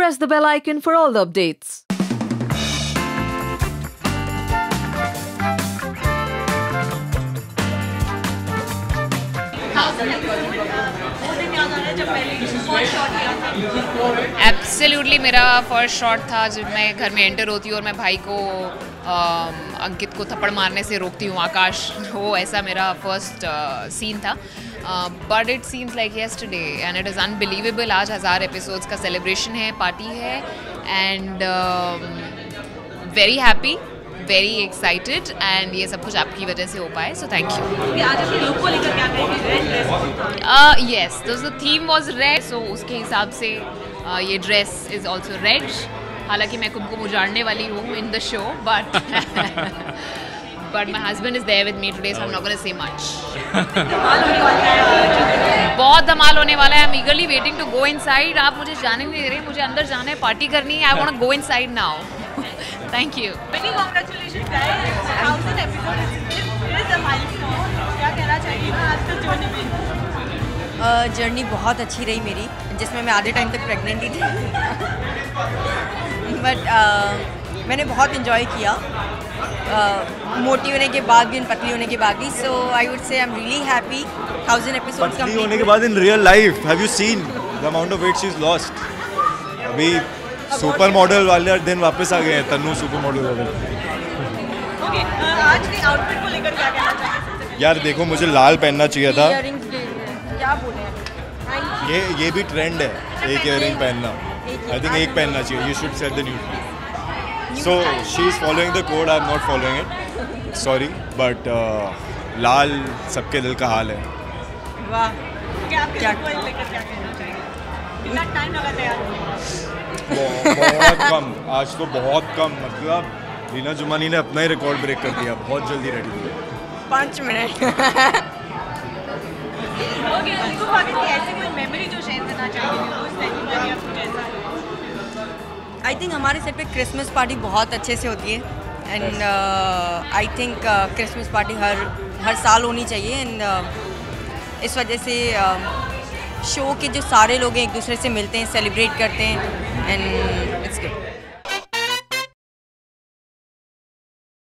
press the bell icon for all the updates. Absolutely मेरा first shot था जब मैं घर में एंटर होती हूँ और मैं भाई को अम, अंकित को थप्पड़ मारने से रोकती हूँ आकाश। वो ऐसा मेरा फ़र्स्ट सीन था। But it seems like yesterday and it is unbelievable आज हज़ार एपिसोड्स का सेलिब्रेशन है पार्टी है and very happy very excited and ये सब कुछ आपकी वजह से हो पाए so thank you yes the theme was red so उसके हिसाब से uh, ये ड्रेस इज़ ऑल्सो रेड हालाँकि मैं खुद को उजाड़ने वाली हूँ in the show but but my husband is there with me today so not say much बहुत धमाल होने वाला है I am eagerly waiting to go inside आप मुझे जाने नहीं दे रहे मुझे अंदर जाना है पार्टी करनी है I want go inside now thank you Many congratulations guys. Thousand episode? Is is a milestone. क्या कहना चाहिए आज तक journey में? जर्नी बहुत अच्छी रही मेरी जिसमें मैं आधे टाइम तक प्रेग्नेंट ही थी। बट मैंने बहुत इन्जॉय किया। uh, मोटी होने के बाद भी पतली होने के बाद भी। So I would say I am really happy thousand episodes पतली होने के बाद in real life have you seen the amount of weight she is lost अभी सुपर मॉडल वाले दिन वापस आ गए हैं तन्नू सुपर मॉडल वाले uh, आज के आउटफिट को लेकर क्या कहना चाहिए यार देखो मुझे लाल पहनना चाहिए था। क्या बोले? ये ये भी ट्रेंड है एक इयरिंग पहनना। आई थिंक एक पहनना चाहिए। You should set the new so she is following the code I am not following it sorry but लाल सबके दिल का हाल है। वाह। क्या- look को लेकर क्या बहुत कम आज तो बहुत कम मतलब रीना जुमानी ने अपना ही रिकॉर्ड ब्रेक कर दिया बहुत जल्दी रेडी हुई पाँच मिनट। ऐसी कोई मेमोरी जो शेयर करना चाहेंगे आई थिंक हमारे सेट पे क्रिसमस पार्टी बहुत अच्छे से होती है। And I think Christmas party हर हर साल होनी चाहिए। एंड uh, इस वजह से शो के जो सारे लोग हैं एक दूसरे से मिलते हैं सेलिब्रेट करते हैं। and